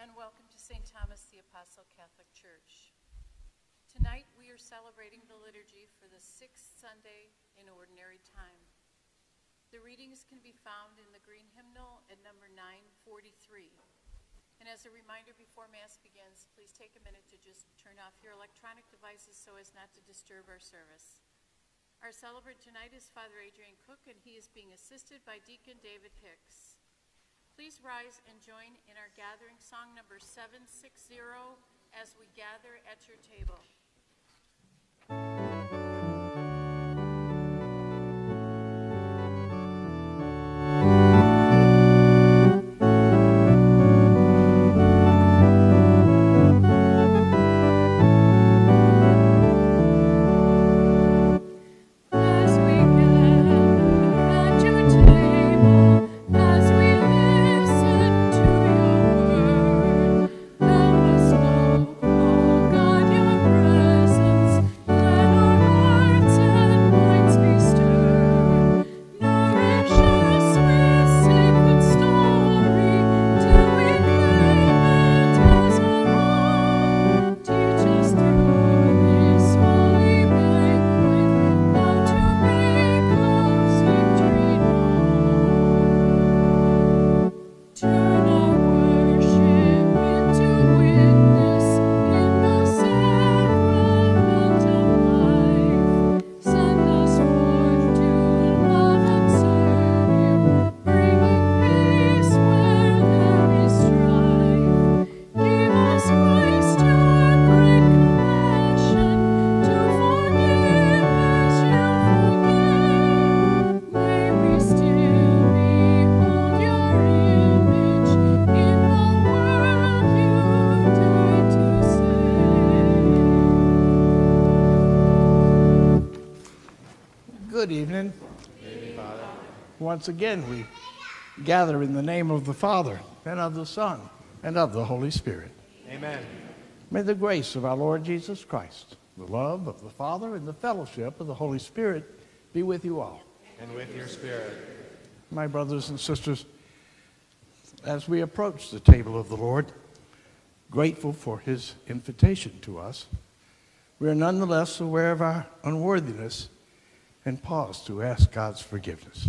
and welcome to St. Thomas the Apostle Catholic Church. Tonight we are celebrating the liturgy for the sixth Sunday in Ordinary Time. The readings can be found in the Green Hymnal at number 943. And as a reminder before Mass begins, please take a minute to just turn off your electronic devices so as not to disturb our service. Our celebrant tonight is Father Adrian Cook, and he is being assisted by Deacon David Hicks. Please rise and join in our gathering song number 760 as we gather at your table. Once again, we gather in the name of the Father, and of the Son, and of the Holy Spirit. Amen. May the grace of our Lord Jesus Christ, the love of the Father, and the fellowship of the Holy Spirit be with you all. And with your spirit. My brothers and sisters, as we approach the table of the Lord, grateful for his invitation to us, we are nonetheless aware of our unworthiness and pause to ask God's forgiveness.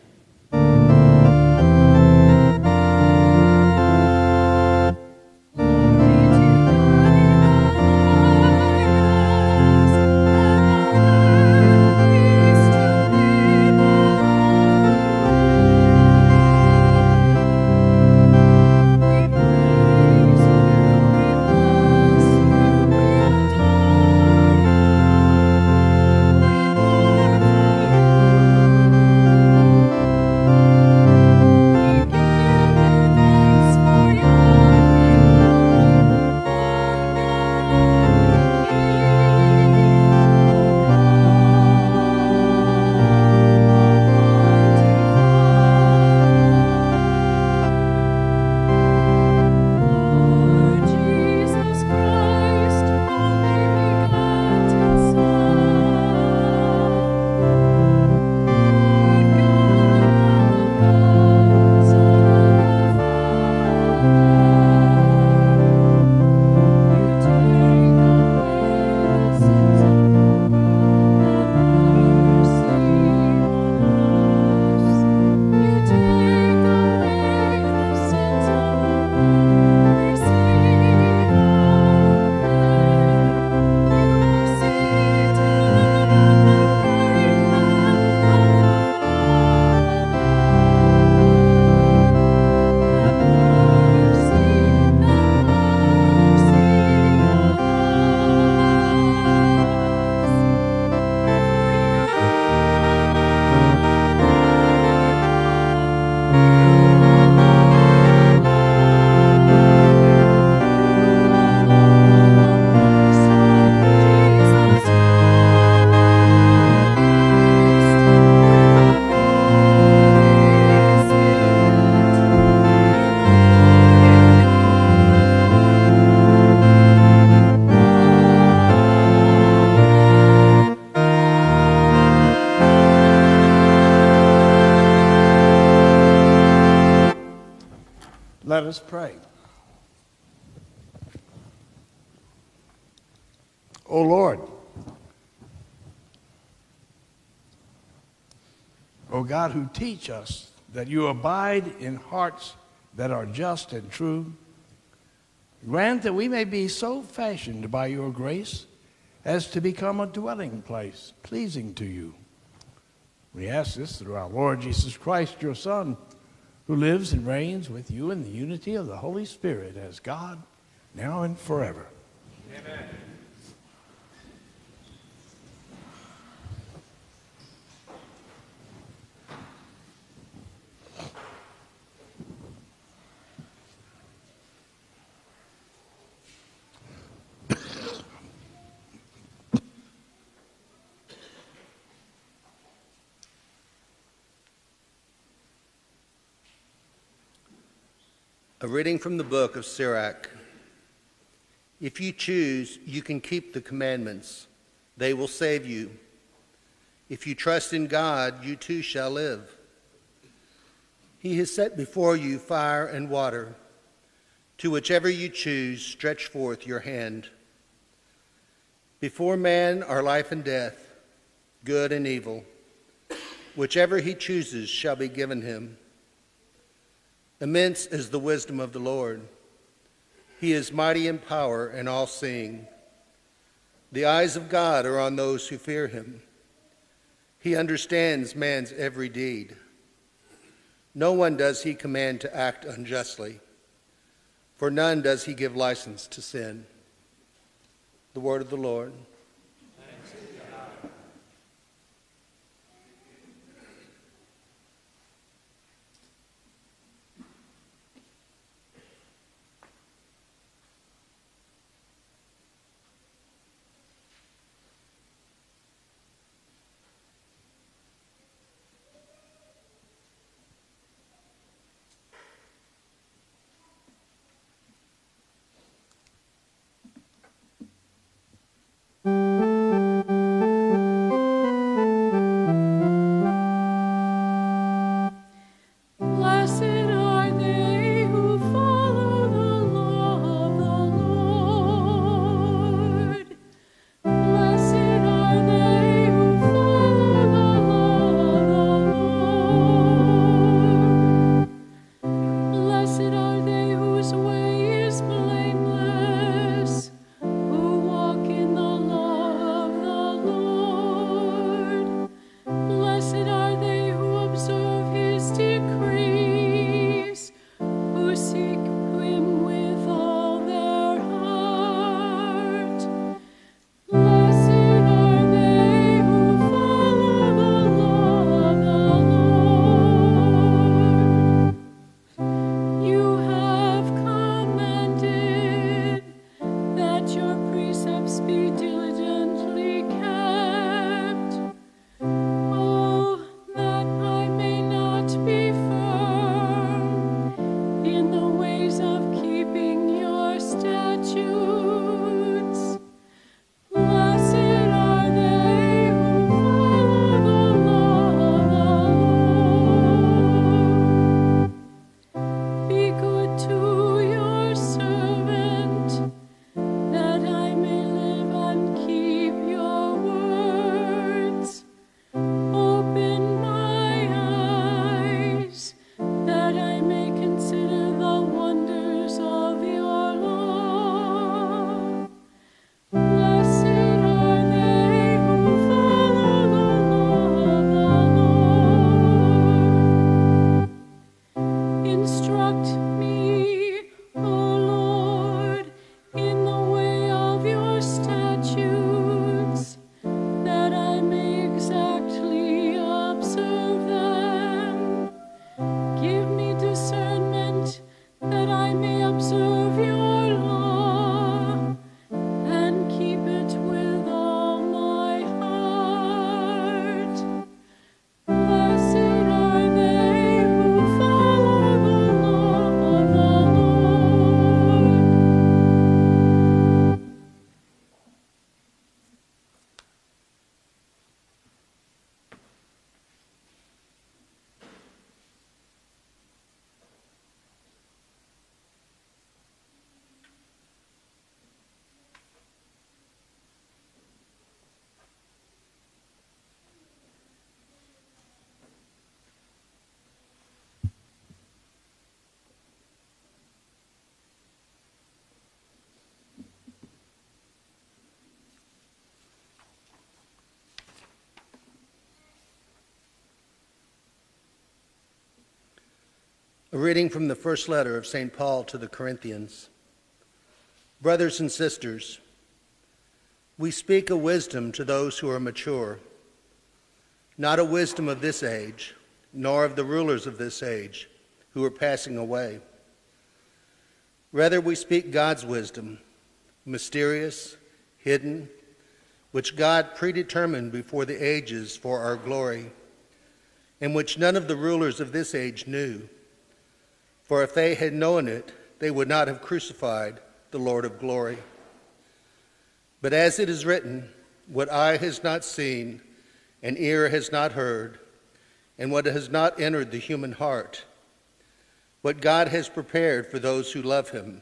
Let us pray. O Lord, O God, who teach us that you abide in hearts that are just and true, grant that we may be so fashioned by your grace as to become a dwelling place pleasing to you. We ask this through our Lord Jesus Christ, your Son, who lives and reigns with you in the unity of the Holy Spirit as God, now and forever. Amen. A reading from the book of Sirach. If you choose, you can keep the commandments. They will save you. If you trust in God, you too shall live. He has set before you fire and water. To whichever you choose, stretch forth your hand. Before man are life and death, good and evil. Whichever he chooses shall be given him. Immense is the wisdom of the Lord. He is mighty in power and all seeing. The eyes of God are on those who fear him. He understands man's every deed. No one does he command to act unjustly, for none does he give license to sin. The word of the Lord. A reading from the first letter of St. Paul to the Corinthians. Brothers and sisters, we speak a wisdom to those who are mature, not a wisdom of this age, nor of the rulers of this age who are passing away. Rather, we speak God's wisdom, mysterious, hidden, which God predetermined before the ages for our glory, and which none of the rulers of this age knew. For if they had known it, they would not have crucified the Lord of glory. But as it is written, what eye has not seen, and ear has not heard, and what has not entered the human heart, what God has prepared for those who love him.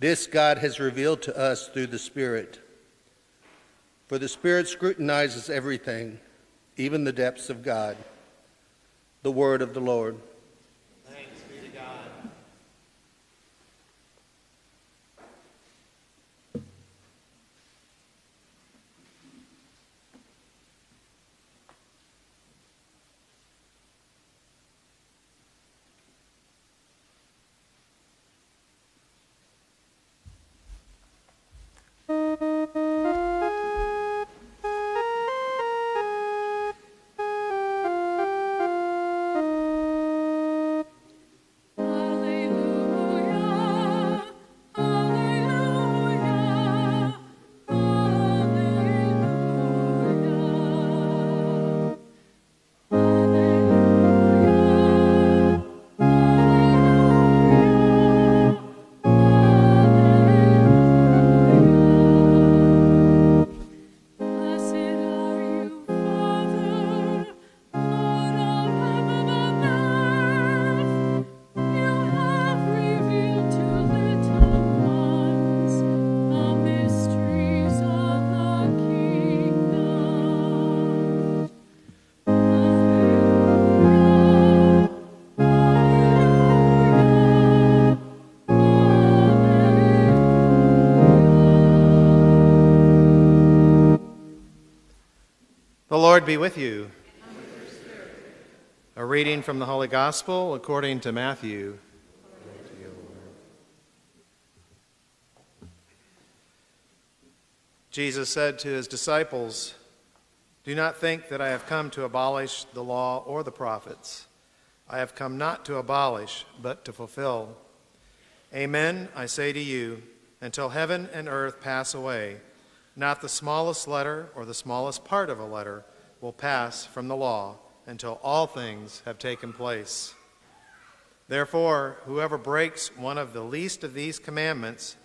This God has revealed to us through the Spirit. For the Spirit scrutinizes everything, even the depths of God. The word of the Lord. The Lord be with you. A reading from the Holy Gospel according to Matthew. Jesus said to his disciples, Do not think that I have come to abolish the law or the prophets. I have come not to abolish, but to fulfill. Amen, I say to you, until heaven and earth pass away, not the smallest letter or the smallest part of a letter will pass from the law until all things have taken place. Therefore, whoever breaks one of the least of these commandments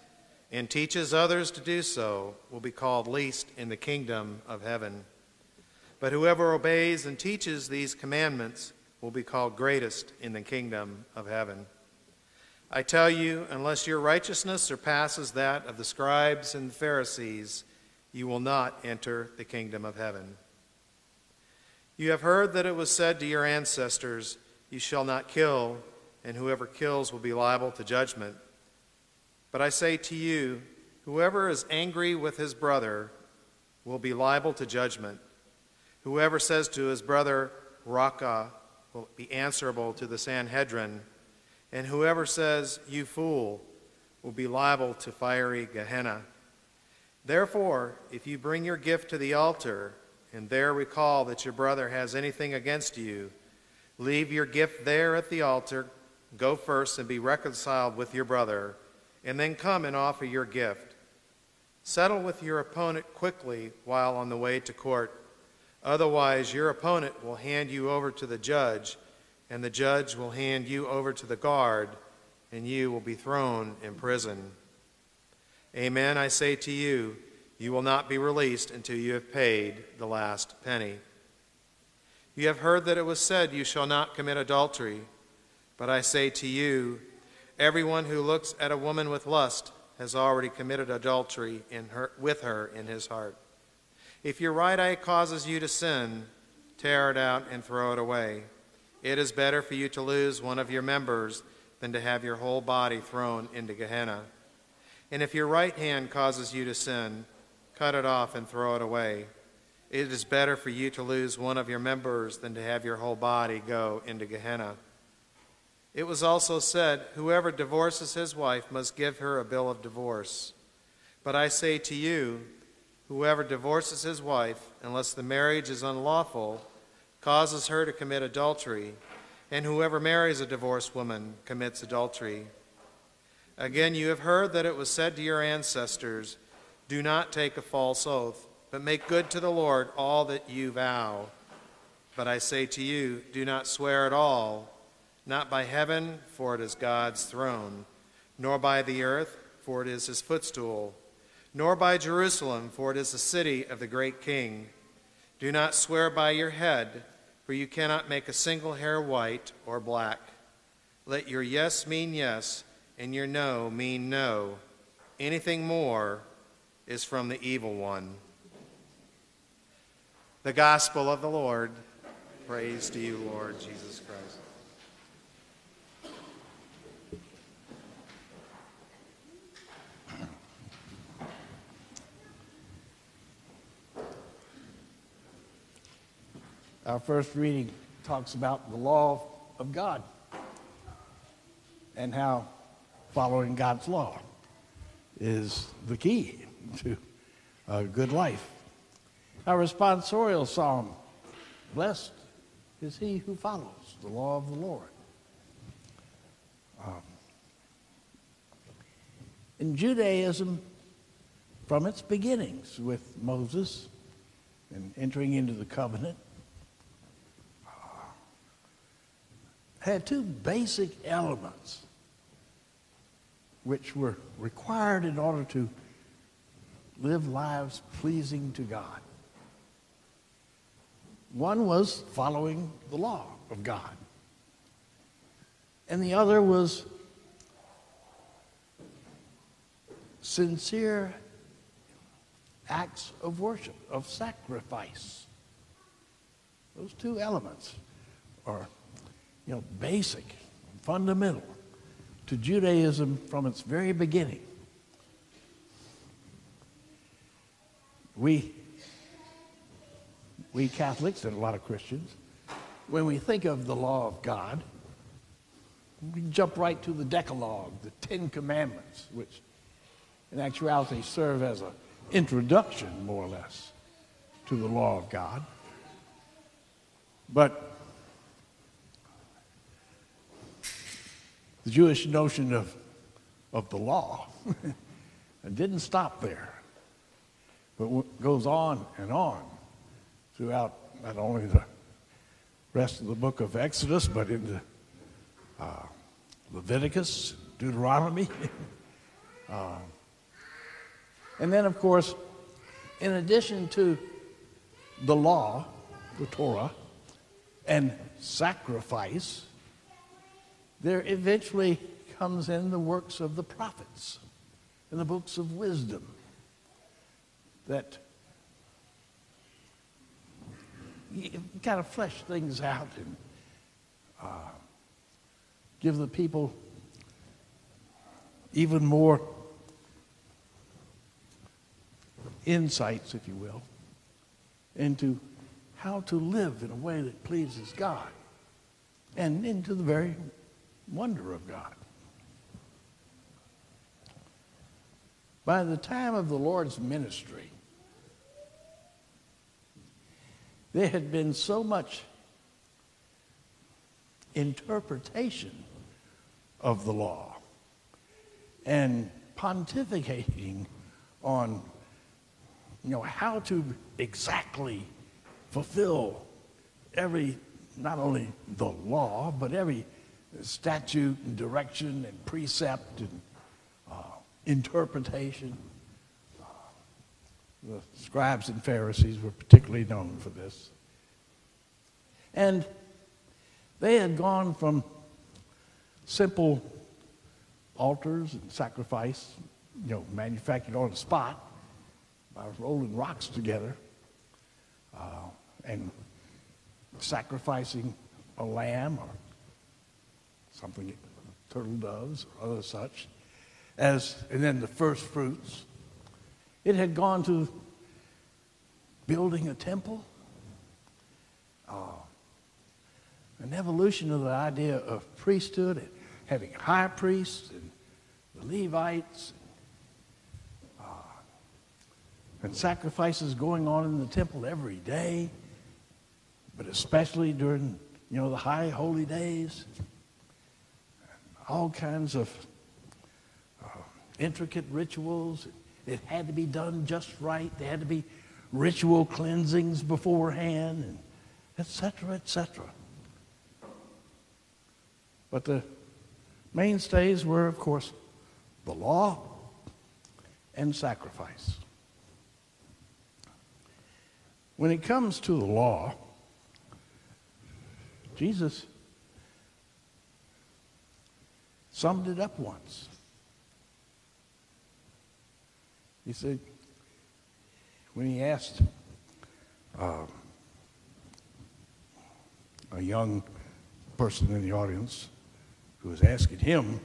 and teaches others to do so will be called least in the kingdom of heaven. But whoever obeys and teaches these commandments will be called greatest in the kingdom of heaven. I tell you, unless your righteousness surpasses that of the scribes and Pharisees, you will not enter the kingdom of heaven. You have heard that it was said to your ancestors, You shall not kill, and whoever kills will be liable to judgment. But I say to you, whoever is angry with his brother will be liable to judgment. Whoever says to his brother, Raqa, will be answerable to the Sanhedrin. And whoever says, You fool, will be liable to fiery Gehenna. Therefore, if you bring your gift to the altar, and there recall that your brother has anything against you, leave your gift there at the altar, go first and be reconciled with your brother, and then come and offer your gift. Settle with your opponent quickly while on the way to court. Otherwise, your opponent will hand you over to the judge, and the judge will hand you over to the guard, and you will be thrown in prison. Amen, I say to you, you will not be released until you have paid the last penny. You have heard that it was said, You shall not commit adultery. But I say to you, everyone who looks at a woman with lust has already committed adultery in her, with her in his heart. If your right eye causes you to sin, tear it out and throw it away. It is better for you to lose one of your members than to have your whole body thrown into Gehenna. And if your right hand causes you to sin, cut it off and throw it away. It is better for you to lose one of your members than to have your whole body go into Gehenna. It was also said, Whoever divorces his wife must give her a bill of divorce. But I say to you, whoever divorces his wife, unless the marriage is unlawful, causes her to commit adultery, and whoever marries a divorced woman commits adultery. Again, you have heard that it was said to your ancestors, Do not take a false oath, but make good to the Lord all that you vow. But I say to you, do not swear at all, not by heaven, for it is God's throne, nor by the earth, for it is his footstool, nor by Jerusalem, for it is the city of the great king. Do not swear by your head, for you cannot make a single hair white or black. Let your yes mean yes and your no mean no. Anything more is from the evil one. The gospel of the Lord. Praise to you, Lord Jesus Christ. Our first reading talks about the law of God and how following God's law is the key to a good life. Our responsorial psalm, blessed is he who follows the law of the Lord. Um, in Judaism, from its beginnings with Moses and entering into the covenant, had two basic elements which were required in order to live lives pleasing to God. One was following the law of God, and the other was sincere acts of worship, of sacrifice. Those two elements are you know, basic, fundamental to Judaism from its very beginning. We, we Catholics and a lot of Christians, when we think of the law of God, we jump right to the Decalogue, the Ten Commandments, which in actuality serve as an introduction, more or less, to the law of God. But the Jewish notion of, of the law it didn't stop there, but goes on and on throughout not only the rest of the book of Exodus, but into uh, Leviticus, Deuteronomy. uh, and then, of course, in addition to the law, the Torah, and sacrifice, there eventually comes in the works of the prophets and the books of wisdom that kind of flesh things out and uh, give the people even more insights, if you will, into how to live in a way that pleases God and into the very wonder of God. By the time of the Lord's ministry, there had been so much interpretation of the law and pontificating on you know how to exactly fulfill every not only the law but every statute and direction and precept and uh, interpretation. Uh, the scribes and Pharisees were particularly known for this. And they had gone from simple altars and sacrifice, you know, manufactured on the spot by rolling rocks together uh, and sacrificing a lamb or something, turtle doves or other such, as, and then the first fruits. It had gone to building a temple. Uh, an evolution of the idea of priesthood and having high priests and the Levites uh, and sacrifices going on in the temple every day, but especially during you know the high holy days. All kinds of uh, intricate rituals. It had to be done just right. There had to be ritual cleansings beforehand, and etc., etc. But the mainstays were, of course, the law and sacrifice. When it comes to the law, Jesus summed it up once. He said, when he asked uh, a young person in the audience who was asking him,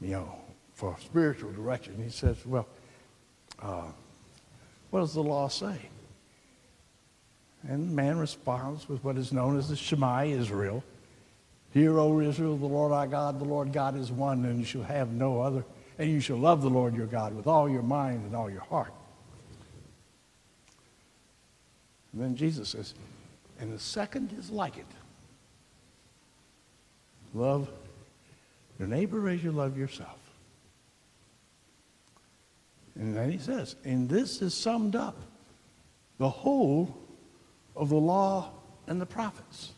you know, for spiritual direction, he says, Well, uh, what does the law say? And man responds with what is known as the Shema Israel. Hear, O Israel, the Lord our God, the Lord God is one, and you shall have no other. And you shall love the Lord your God with all your mind and all your heart. And then Jesus says, and the second is like it. Love your neighbor as you love yourself. And then he says, and this is summed up the whole of the law and the prophets.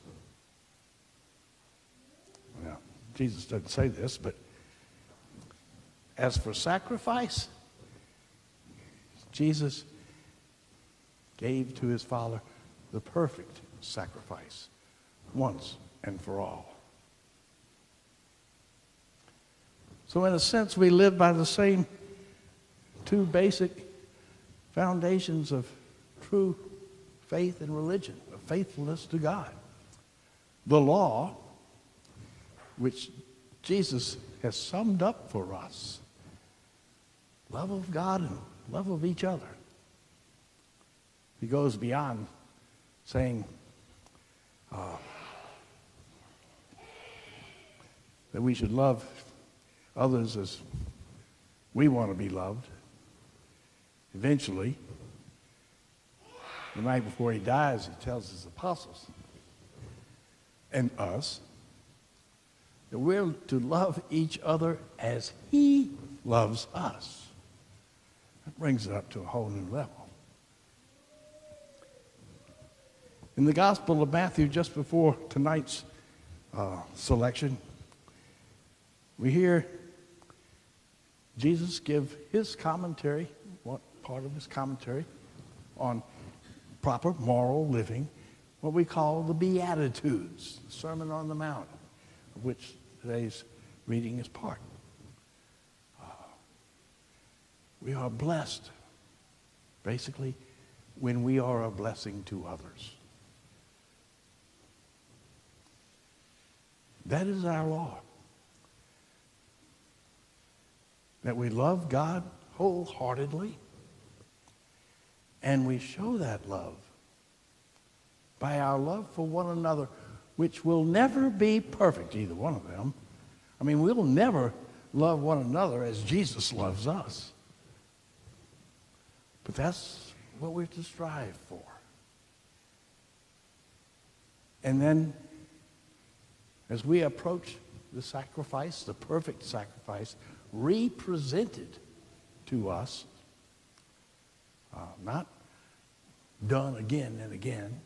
Now, Jesus doesn't say this, but as for sacrifice, Jesus gave to his Father the perfect sacrifice once and for all. So, in a sense, we live by the same two basic foundations of true faith and religion, of faithfulness to God. The law, which Jesus has summed up for us love of God and love of each other. He goes beyond saying uh, that we should love others as we want to be loved. Eventually, the night before he dies, he tells his apostles and us we're to love each other as he loves us. That brings it up to a whole new level. In the Gospel of Matthew, just before tonight's uh, selection, we hear Jesus give his commentary, what part of his commentary on proper moral living, what we call the Beatitudes, the Sermon on the Mount, of which today's reading is part. Uh, we are blessed, basically, when we are a blessing to others. That is our law. That we love God wholeheartedly, and we show that love by our love for one another, which will never be perfect, either one of them. I mean, we'll never love one another as Jesus loves us. But that's what we're to strive for. And then as we approach the sacrifice, the perfect sacrifice, represented to us, uh, not done again and again,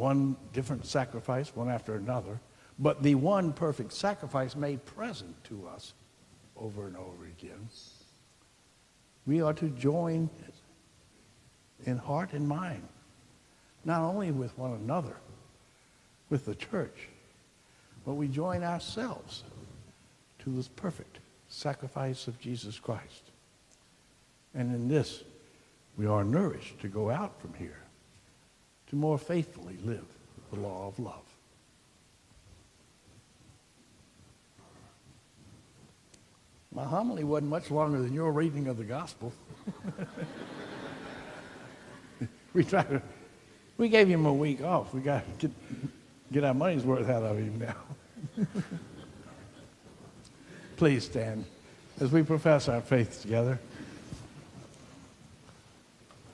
one different sacrifice, one after another, but the one perfect sacrifice made present to us over and over again. We are to join in heart and mind, not only with one another, with the church, but we join ourselves to this perfect sacrifice of Jesus Christ. And in this, we are nourished to go out from here to more faithfully live the law of love. My homily wasn't much longer than your reading of the gospel. we tried to, we gave him a week off. We got to get get our money's worth out of him now. Please stand as we profess our faith together.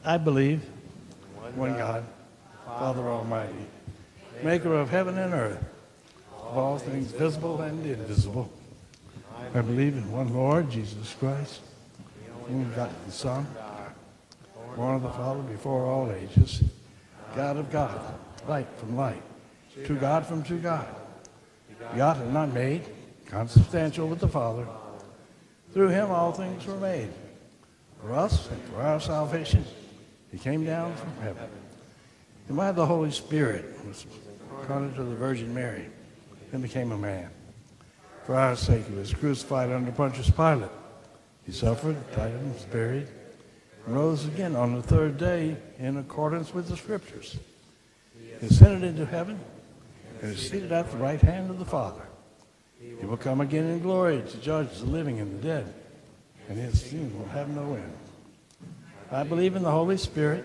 I believe one God, Father Almighty, maker of heaven and earth, of all things visible and invisible. I believe in one Lord, Jesus Christ, only begotten Son, born of the Father before all ages, God of God, light from light, true God from true God, begotten not made, consubstantial with the Father. Through him all things were made. For us and for our salvation, he came down from heaven. And by the Holy Spirit was incarnate to the Virgin Mary and became a man. For our sake, he was crucified under Pontius Pilate. He suffered, died, and was buried, and rose again on the third day in accordance with the Scriptures. He ascended into heaven and is seated at the right hand of the Father. He will come again in glory to judge the living and the dead, and his kingdom will have no end. I believe in the Holy Spirit,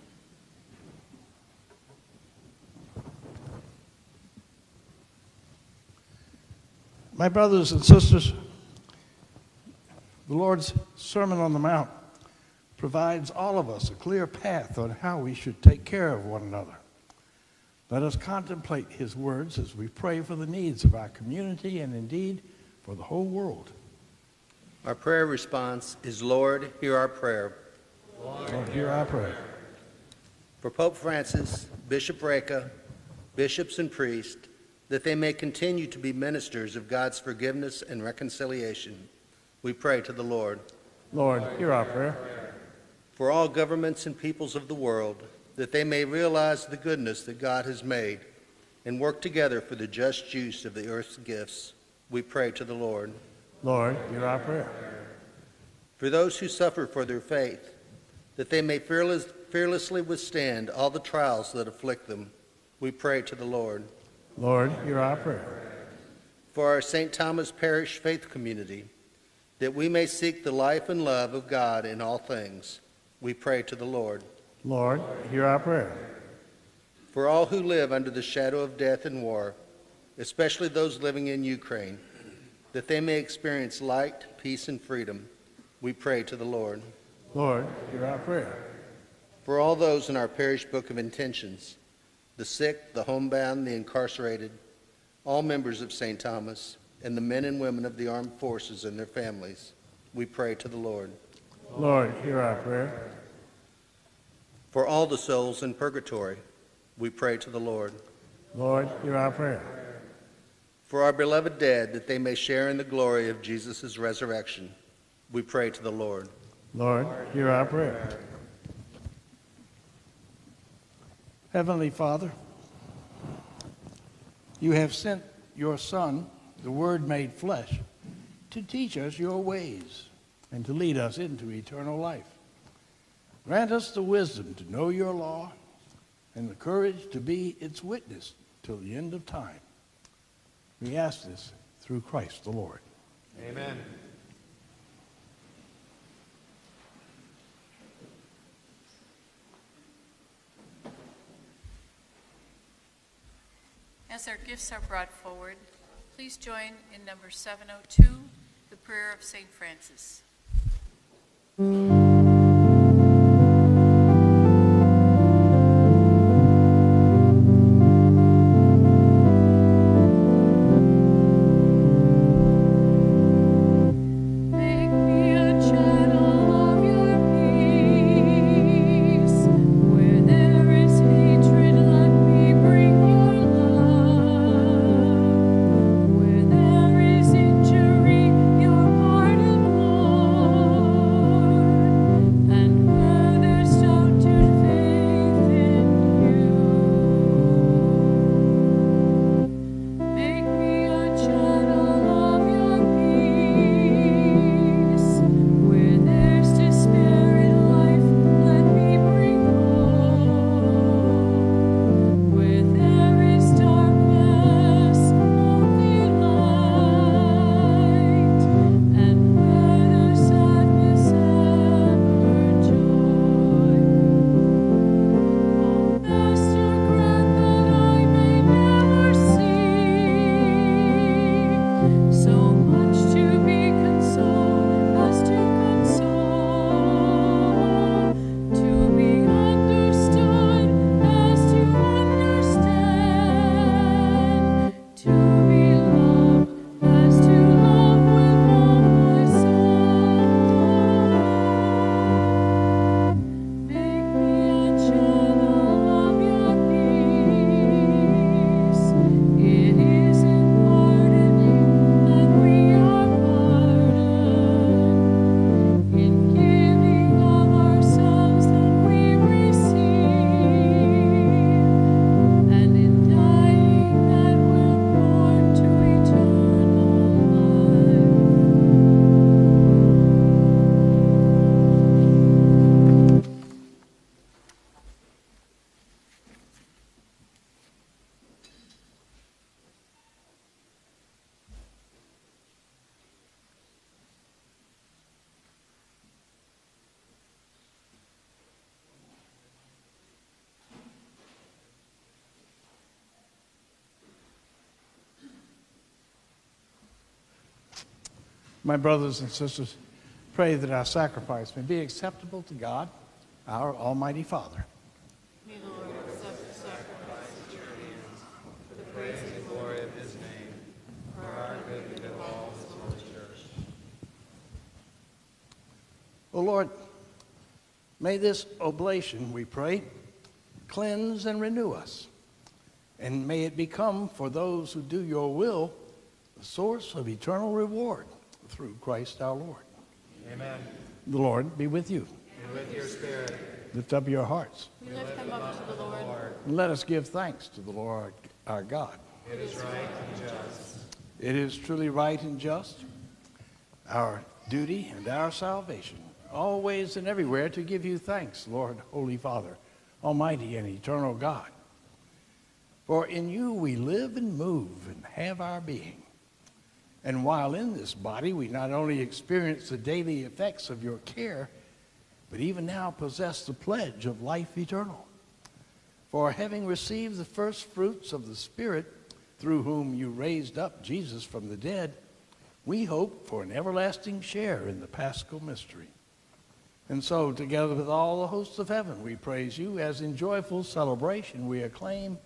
My brothers and sisters, the Lord's Sermon on the Mount provides all of us a clear path on how we should take care of one another. Let us contemplate his words as we pray for the needs of our community and indeed for the whole world. Our prayer response is Lord, hear our prayer. Lord, hear our prayer. For Pope Francis, Bishop Raica, bishops and priests, that they may continue to be ministers of God's forgiveness and reconciliation, we pray to the Lord. Lord, hear our prayer. For all governments and peoples of the world, that they may realize the goodness that God has made and work together for the just use of the earth's gifts, we pray to the Lord. Lord, hear our prayer. For those who suffer for their faith, that they may fearless, fearlessly withstand all the trials that afflict them, we pray to the Lord. Lord, hear our prayer. For our St. Thomas Parish faith community, that we may seek the life and love of God in all things, we pray to the Lord. Lord, hear our prayer. For all who live under the shadow of death and war, especially those living in Ukraine, that they may experience light, peace, and freedom, we pray to the Lord. Lord, hear our prayer. For all those in our parish book of intentions, the sick, the homebound, the incarcerated, all members of St. Thomas, and the men and women of the armed forces and their families, we pray to the Lord. Lord, hear our prayer. For all the souls in purgatory, we pray to the Lord. Lord, hear our prayer. For our beloved dead, that they may share in the glory of Jesus' resurrection, we pray to the Lord. Lord, hear our prayer. Heavenly Father, you have sent your Son, the Word made flesh, to teach us your ways and to lead us into eternal life. Grant us the wisdom to know your law and the courage to be its witness till the end of time. We ask this through Christ the Lord. Amen. As our gifts are brought forward, please join in number 702, the prayer of St. Francis. My brothers and sisters, pray that our sacrifice may be acceptable to God, our Almighty Father. May the Lord accept the sacrifice at your hands for the praise and glory of his name, for our good and of all his holy church. O Lord, may this oblation, we pray, cleanse and renew us. And may it become, for those who do your will, the source of eternal reward through Christ our Lord. Amen. The Lord be with you. And with your spirit, Lift up your hearts. We lift them up to the Lord. And let us give thanks to the Lord our God. it is right and just. It is truly right and just, our duty and our salvation, always and everywhere to give you thanks, Lord, Holy Father, Almighty and eternal God. For in you we live and move and have our being. And while in this body, we not only experience the daily effects of your care, but even now possess the pledge of life eternal. For having received the first fruits of the Spirit, through whom you raised up Jesus from the dead, we hope for an everlasting share in the paschal mystery. And so, together with all the hosts of heaven, we praise you as in joyful celebration we acclaim.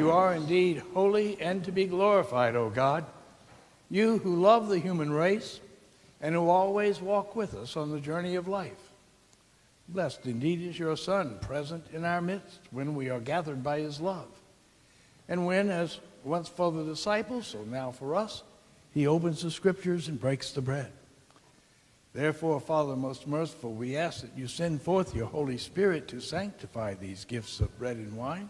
You are indeed holy and to be glorified, O God. You who love the human race and who always walk with us on the journey of life. Blessed indeed is your Son, present in our midst when we are gathered by his love. And when, as once for the disciples, so now for us, he opens the scriptures and breaks the bread. Therefore, Father most merciful, we ask that you send forth your Holy Spirit to sanctify these gifts of bread and wine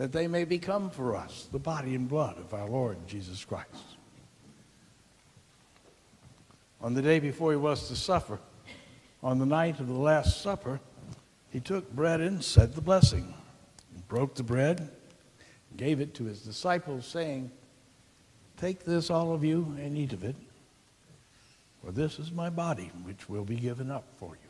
that they may become for us the body and blood of our Lord Jesus Christ. On the day before he was to suffer, on the night of the Last Supper, he took bread and said the blessing, and broke the bread, gave it to his disciples, saying, Take this, all of you, and eat of it, for this is my body, which will be given up for you.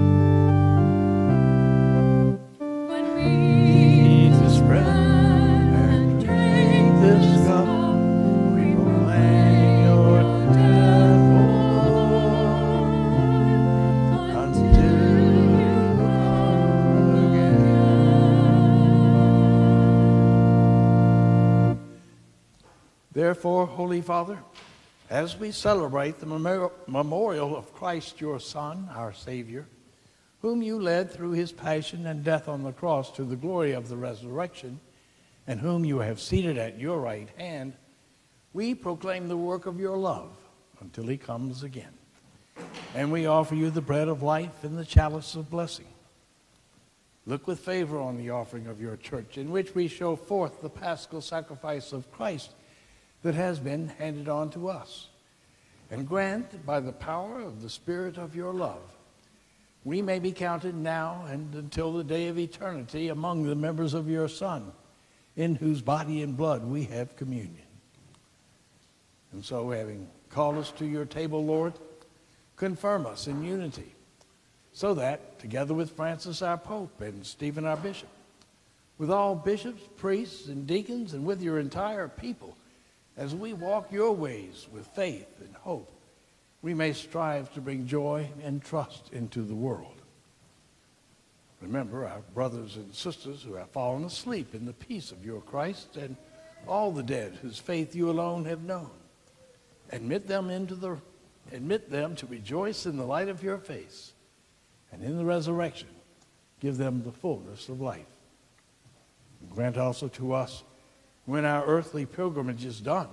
Therefore, Holy Father, as we celebrate the memorial of Christ your Son, our Savior, whom you led through his passion and death on the cross to the glory of the resurrection, and whom you have seated at your right hand, we proclaim the work of your love until he comes again. And we offer you the bread of life and the chalice of blessing. Look with favor on the offering of your church, in which we show forth the paschal sacrifice of Christ, that has been handed on to us. And grant, by the power of the Spirit of your love, we may be counted now and until the day of eternity among the members of your Son, in whose body and blood we have communion. And so, having called us to your table, Lord, confirm us in unity, so that, together with Francis our Pope and Stephen our Bishop, with all bishops, priests, and deacons, and with your entire people, as we walk your ways with faith and hope, we may strive to bring joy and trust into the world. Remember our brothers and sisters who have fallen asleep in the peace of your Christ and all the dead whose faith you alone have known. Admit them into the admit them to rejoice in the light of your face, and in the resurrection give them the fullness of life. And grant also to us, when our earthly pilgrimage is done,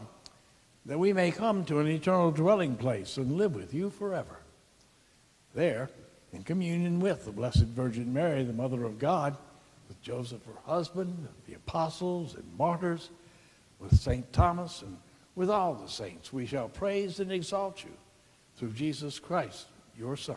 that we may come to an eternal dwelling place and live with you forever. There, in communion with the Blessed Virgin Mary, the Mother of God, with Joseph, her husband, the apostles and martyrs, with St. Thomas, and with all the saints, we shall praise and exalt you through Jesus Christ, your Son.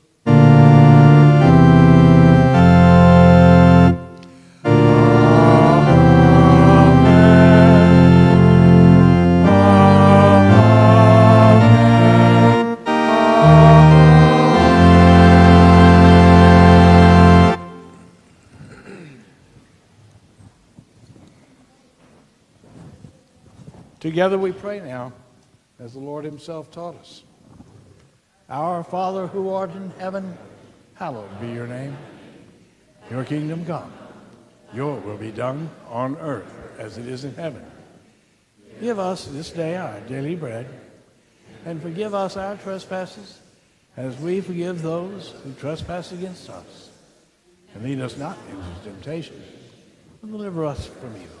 Together we pray now, as the Lord Himself taught us. Our Father who art in heaven, hallowed be your name. Your kingdom come. Your will be done on earth as it is in heaven. Give us this day our daily bread, and forgive us our trespasses, as we forgive those who trespass against us. And lead us not into temptation, but deliver us from evil.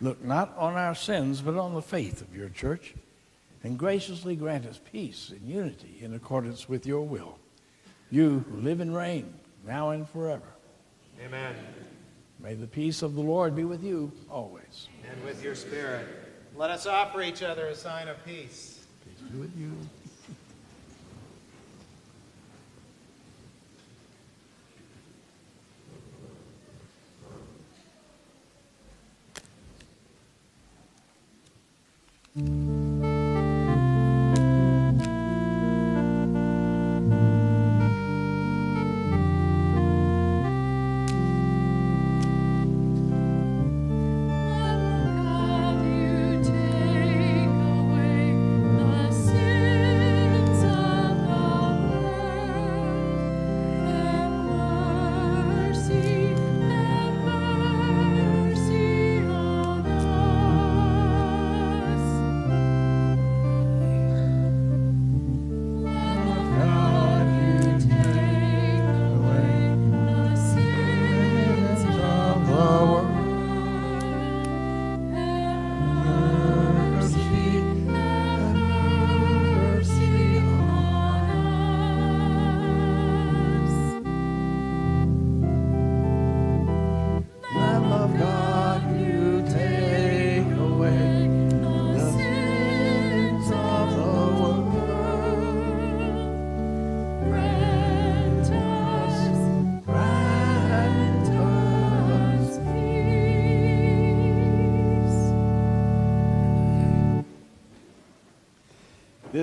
Look not on our sins, but on the faith of your church, and graciously grant us peace and unity in accordance with your will. You who live and reign, now and forever. Amen. May the peace of the Lord be with you always. And with your spirit. Let us offer each other a sign of peace. Peace be with you. God,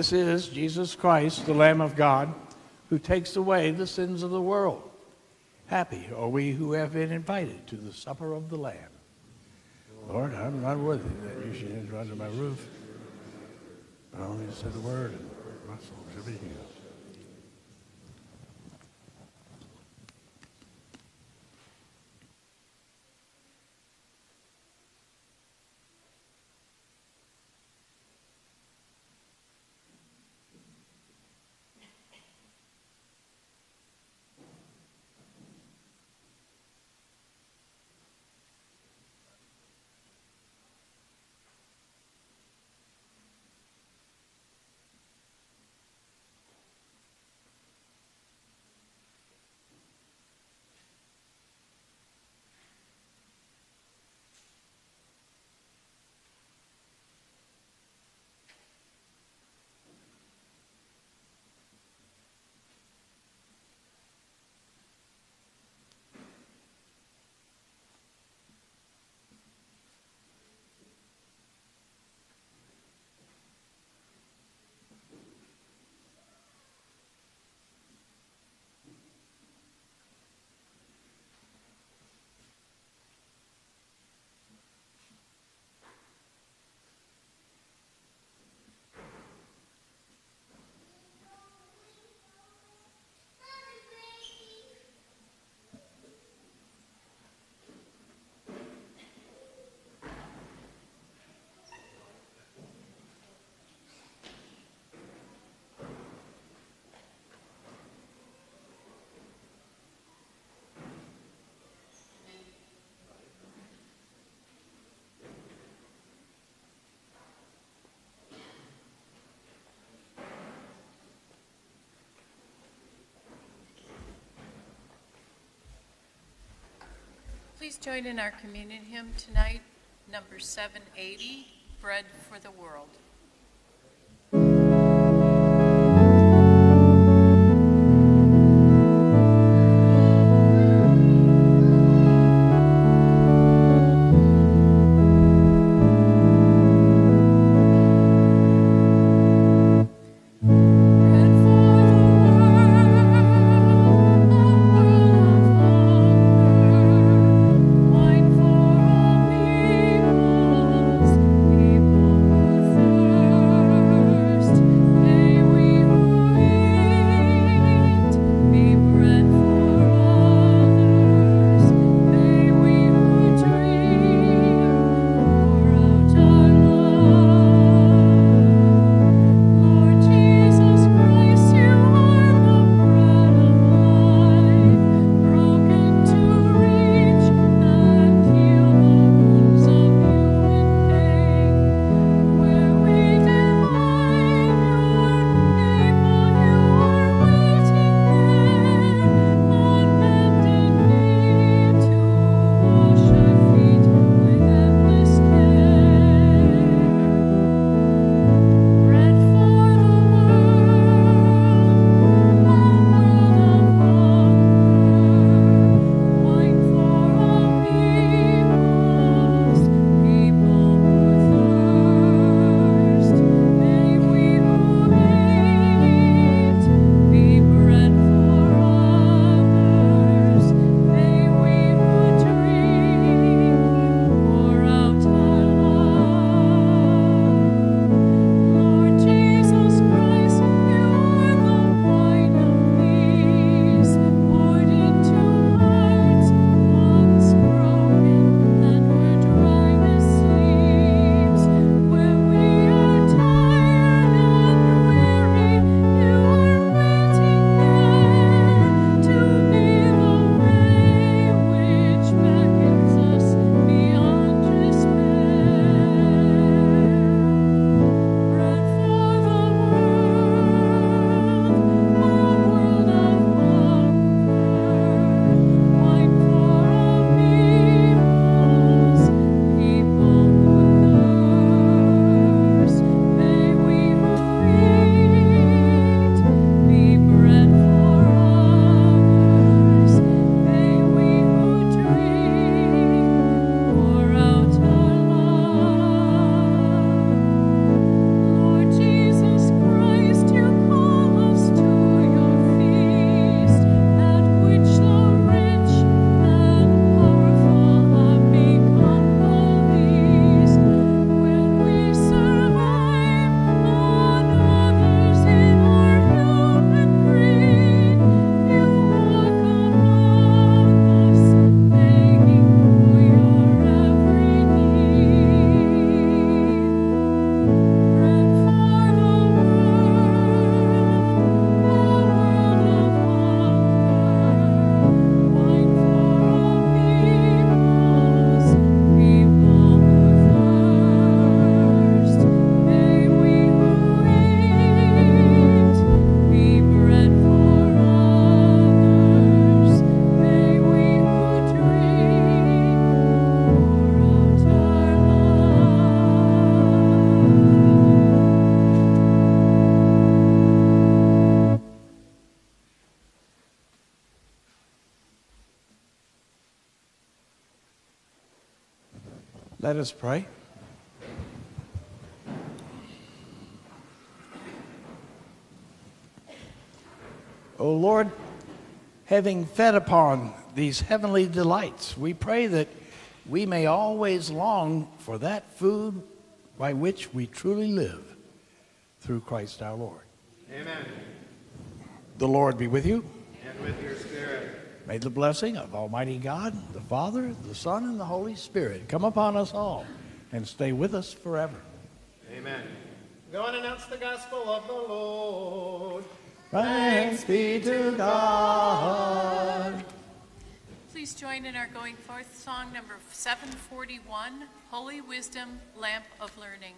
This is Jesus Christ, the Lamb of God, who takes away the sins of the world. Happy are we who have been invited to the supper of the Lamb. Lord, I'm not worthy that you should enter under my roof, but only said the word, and my soul shall be healed. Please join in our communion hymn tonight, number 780, Bread for the World. Let us pray. O Lord, having fed upon these heavenly delights, we pray that we may always long for that food by which we truly live through Christ our Lord. Amen. The Lord be with you. And with your spirit. May the blessing of Almighty God, the Father, the Son, and the Holy Spirit come upon us all and stay with us forever. Amen. Go and announce the gospel of the Lord. Thanks be to God. Please join in our going forth song number 741, Holy Wisdom, Lamp of Learning.